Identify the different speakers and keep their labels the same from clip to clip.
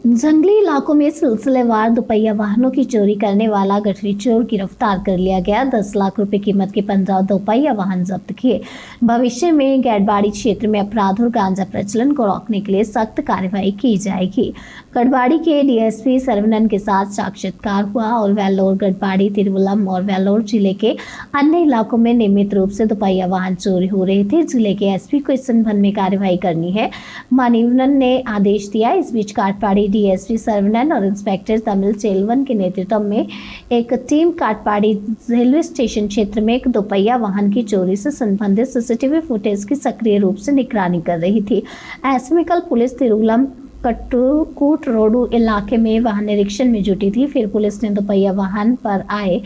Speaker 1: इलाकों में सिलसिलेवार दोपहिया वाहनों की चोरी करने वाला गठरी चोर गिरफ़्तार कर लिया गया। दस लाख रुपए कीमत के पंद्रह दोपहिया वाहन जब्त किए। भविष्य में गैरबाड़ी क्षेत्र में अपराध और गांजा प्रचलन को रोकने के लिए सख्त कार्रवाई की जाएगी। गढ़वाड़ी के डीएसपी सर्वनन के साथ साक्षात्कार हुआ और वेल्लोर, गढ़वाड़ी तिरुवलम और वेल्लोर ज़िले के अन्य इलाकों में नियमित रूप से दोपहिया वाहन चोरी हो रहे थे। ज़िले के एसपी को इस संबंध में कार्यवाही करनी है। मानिवनन ने आदेश दिया। इस बीच काटपाड़ी डीएसपी सर्वनन और इंस्पेक्टर तमिल चेलवन के नेतृत्व में एक टीम काटपाड़ी रेलवे स्टेशन क्षेत्र में एक दोपहिया वाहन की चोरी से संबंधित सीसीटीवी फुटेज की सक्रिय रूप से निगरानी कर रही थी। ऐसे में कल पुलिस तिरुवलम कट्टूकूट रोडू इलाके में वाहन निरीक्षण में जुटी थी। फिर पुलिस ने दोपहिया वाहन पर आए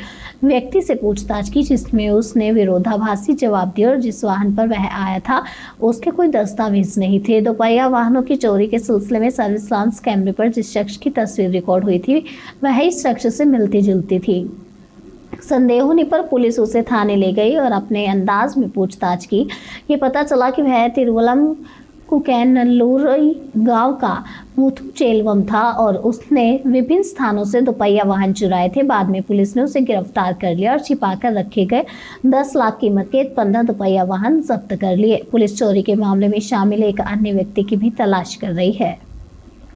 Speaker 1: व्यक्ति से पूछताछ की, जिसमें उसने विरोधाभासी जवाब दिया और जिस वाहन पर वह आया था, उसके कोई दस्तावेज़ नहीं थे। दोपहिया वाहनों की चोरी के सिलसिले में सर्विस कैमरे पर जिस शख्स की तस्वीर रिकॉर्ड हुई थी, वह इस शख्स से मिलती जुलती थी। संदेह होने पर पुलिस उसे थाने ले गई और अपने अंदाज में पूछताछ की। ये पता चला कि वह तिरुवलम कुकैन नल्लूर गाँव का मुथु चेलवम था और उसने विभिन्न स्थानों से दोपहिया वाहन चुराए थे। बाद में पुलिस ने उसे गिरफ़्तार कर लिया और छिपा कर रखे गए 10 लाख कीमत के पंद्रह दोपहिया वाहन जब्त कर लिए। पुलिस चोरी के मामले में शामिल एक अन्य व्यक्ति की भी तलाश कर रही है।